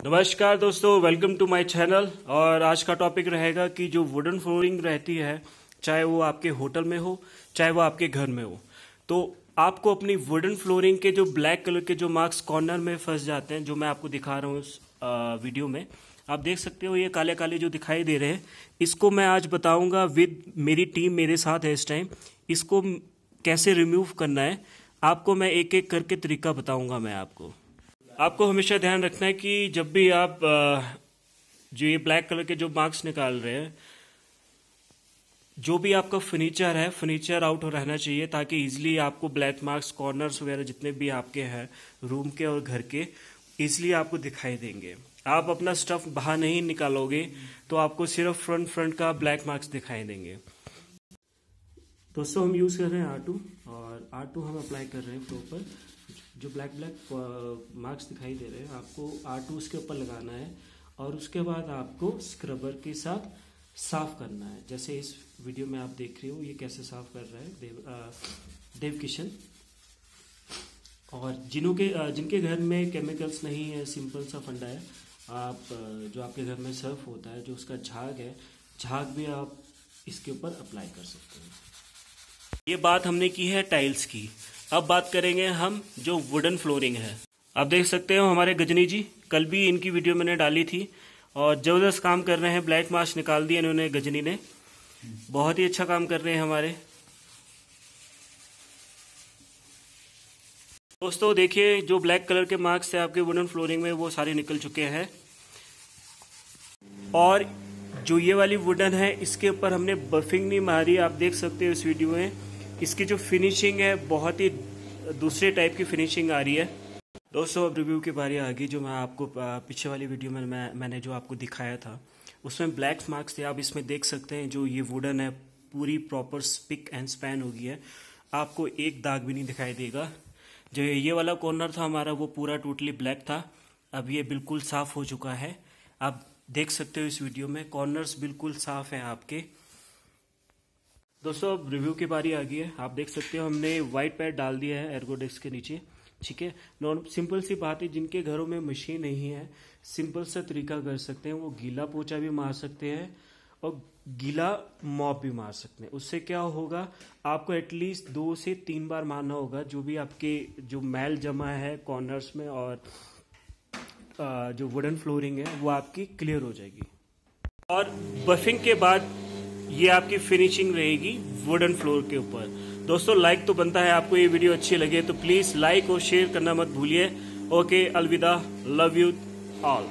नमस्कार दोस्तों welcome to my channel और आज का टॉपिक रहेगा कि जो वुडन फ्लोरिंग रहती है, चाहे वो आपके होटल में हो, चाहे वो आपके घर में हो तो आपको अपनी वुडन फ्लोरिंग के जो ब्लैक कलर के जो मार्क्स कॉर्नर में फंस जाते हैं, जो मैं आपको दिखा रहा हूँ उस वीडियो में। आप देख सकते हो, ये काले काले जो दिखाई दे रहे हैं, इसको मैं आज बताऊँगा विद मेरी टीम मेरे साथ है इस टाइम इसको कैसे रिमूव करना है, आपको मैं एक एक करके तरीका बताऊँगा मैं आपको। आपको हमेशा ध्यान रखना है कि जब भी आप जो ये ब्लैक कलर के जो मार्क्स निकाल रहे हैं, जो भी आपका फर्नीचर है फर्नीचर आउट रहना चाहिए ताकि इजीली आपको ब्लैक मार्क्स कॉर्नर्स वगैरह जितने भी आपके हैं रूम के और घर के इजीली आपको दिखाई देंगे। आप अपना स्टफ़ बाहर नहीं निकालोगे तो आपको सिर्फ़ फ्रंट फ्रंट का ब्लैक मार्क्स दिखाई देंगे। दोस्तों, हम यूज़ कर रहे हैं आर और आर हम अप्लाई कर रहे हैं फ्लोर पर जो ब्लैक ब्लैक मार्क्स दिखाई दे रहे हैं आपको आर टू उसके ऊपर लगाना है और उसके बाद आपको स्क्रबर के साथ साफ़ करना है। जैसे इस वीडियो में आप देख रहे हो ये कैसे साफ़ कर रहा है देव आ, देव किशन। और जिनों के जिनके घर में केमिकल्स नहीं है सिंपल सा फंडा है आप जो आपके घर में सर्फ होता है जो उसका झाग है झाग भी आप इसके ऊपर अप्लाई कर सकते हैं। ये बात हमने की है टाइल्स की। अब बात करेंगे हम जो वुडन फ्लोरिंग है। आप देख सकते हो हमारे गजनी जी, कल भी इनकी वीडियो मैंने डाली थी और ज़बरदस्त काम कर रहे हैं ब्लैक मार्क्स निकाल दिया इन्होंने गजनी ने। बहुत ही अच्छा काम कर रहे हैं हमारे। दोस्तों, देखिए, जो ब्लैक कलर के मार्क्स थे आपके वुडन फ्लोरिंग में, वो सारे निकल चुके हैं। और जो ये वाली वुडन है, इसके ऊपर हमने बफिंग नहीं मारी, आप देख सकते हो इस वीडियो में। इसकी जो फिनिशिंग है बहुत ही दूसरे टाइप की फिनिशिंग आ रही है। दोस्तों अब रिव्यू की बारी आ गई जो मैं आपको पीछे वाली वीडियो में मैं, मैंने जो आपको दिखाया था उसमें ब्लैक मार्क्स थे। आप इसमें देख सकते हैं जो ये वुडन है पूरी प्रॉपर स्पिक एंड स्पैन हो गई है। आपको एक दाग भी नहीं दिखाई देगा। जो ये वाला कॉर्नर था हमारा वो पूरा टोटली ब्लैक था। अब ये बिल्कुल साफ़ हो चुका है। आप देख सकते हो इस वीडियो में कॉर्नर्स बिल्कुल साफ़ हैं आपके। दोस्तों, अब रिव्यू की बारी आ गई है। आप देख सकते हो, हमने व्हाइट पैड डाल दिया है एर्गोडेक्स के नीचे। ठीक है? नॉन सिंपल सी बात है, जिनके घरों में मशीन नहीं है सिंपल सा तरीका कर सकते हैं। वो गीला पोचा भी मार सकते हैं और गीला मॉप भी मार सकते हैं। उससे क्या होगा, आपको एटलीस्ट दो से तीन बार मारना होगा, जो भी आपके, जो मैल जमा है कॉर्नर्स में और जो वुडन फ्लोरिंग है, वो आपकी क्लियर हो जाएगी। और बफिंग के बाद ये आपकी फिनिशिंग रहेगी वुडन फ्लोर के ऊपर। दोस्तों लाइक तो बनता है, आपको ये वीडियो अच्छी लगे तो प्लीज़ लाइक और शेयर करना मत भूलिए। ओके अलविदा लव यू ऑल